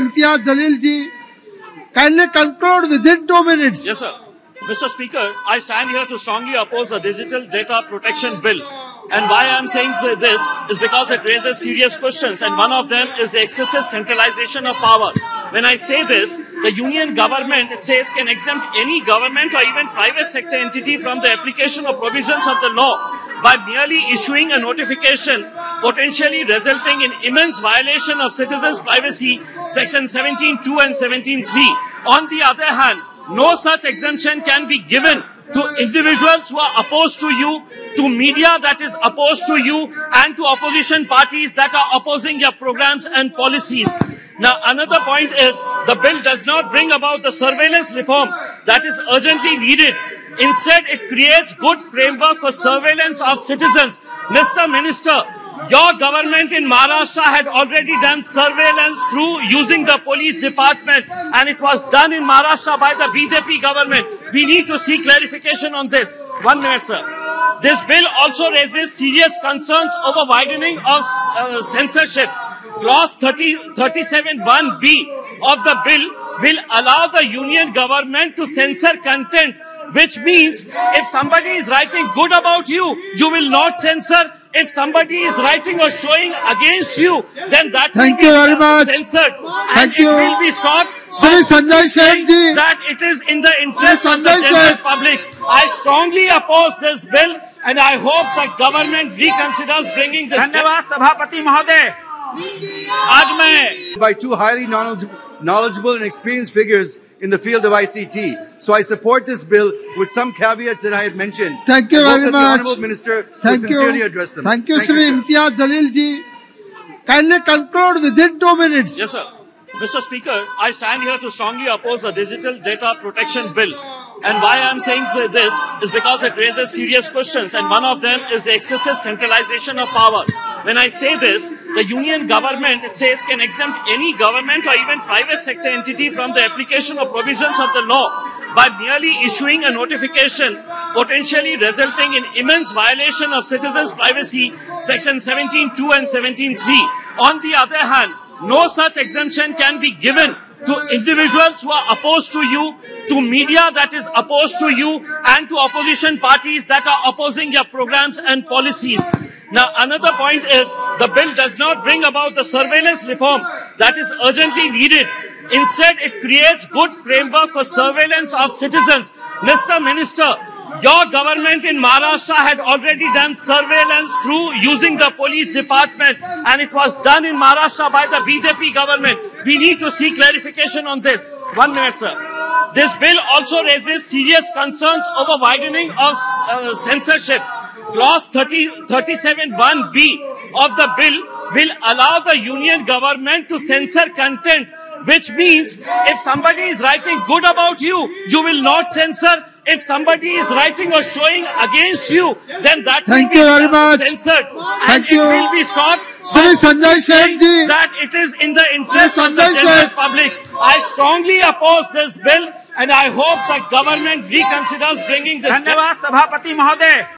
Imtiaz Jaleel ji, conclude within two minutes. Yes, sir. Mr. Speaker, I stand here to strongly oppose the Digital Data Protection Bill. And why I'm saying this is because it raises serious questions, and one of them is the excessive centralization of power. When I say this, the union government, it says, can exempt any government or even private sector entity from the application of provisions of the law by merely issuing a notification potentially resulting in immense violation of citizens' privacy, section 17.2 and 17.3. On the other hand, no such exemption can be given to individuals who are opposed to you, to media that is opposed to you, and to opposition parties that are opposing your programs and policies. Now, another point is the bill does not bring about the surveillance reform that is urgently needed. Instead, it creates good framework for surveillance of citizens. Mr. Minister, your government in Maharashtra had already done surveillance through using the police department and it was done in Maharashtra by the BJP government. We need to see clarification on this. One minute, sir. This bill also raises serious concerns over widening of uh, censorship. Clause 30, 37.1b of the bill will allow the union government to censor content which means if somebody is writing good about you, you will not censor if somebody is writing or showing against you, then that Thank will you be very much. censored. Thank and you. it will be stopped. Shri by Sanjay saying Seth ji. That it is in the interest Shri of the Sanjay general Seth. public. I strongly oppose this bill and I hope the government reconsiders bringing this bill. धन्यवाद सभापति महोदय आज मैं by two highly knowledgeable, knowledgeable and experienced figures in the field of ICT. So I support this bill with some caveats that I had mentioned. Thank you very much. The Honorable Minister will Thank sincerely you. address them. Thank you, Shri sir. Imtiaz Jaleel ji. Kindly conclude within two minutes. Yes, sir. Mr. Speaker, I stand here to strongly oppose the Digital Data Protection Bill. And why I'm saying this is because it raises serious questions, and one of them is the excessive centralization of power. When I say this, the union government, it says, can exempt any government or even private sector entity from the application of provisions of the law by merely issuing a notification potentially resulting in immense violation of citizens' privacy, section 17.2 and 17.3. On the other hand, no such exemption can be given to individuals who are opposed to you, to media that is opposed to you, and to opposition parties that are opposing your programs and policies. Now, another point is the bill does not bring about the surveillance reform that is urgently needed. Instead, it creates good framework for surveillance of citizens. Mr. Minister, your government in Maharashtra had already done surveillance through using the police department and it was done in Maharashtra by the BJP government. We need to see clarification on this. One minute, sir. This bill also raises serious concerns over widening of uh, censorship Clause 30, 37.1b of the bill will allow the union government to censor content which means if somebody is writing good about you, you will not censor. If somebody is writing or showing against you, then that Thank will you be very much. censored. Thank and you. it will be stopped. Shri by Sanjay Seth saying ji. That it is in the interest Shri of the Sanjay general Seth. public. I strongly oppose this bill and I hope the government reconsiders bringing this bill. धन्यवाद सभापति महोदय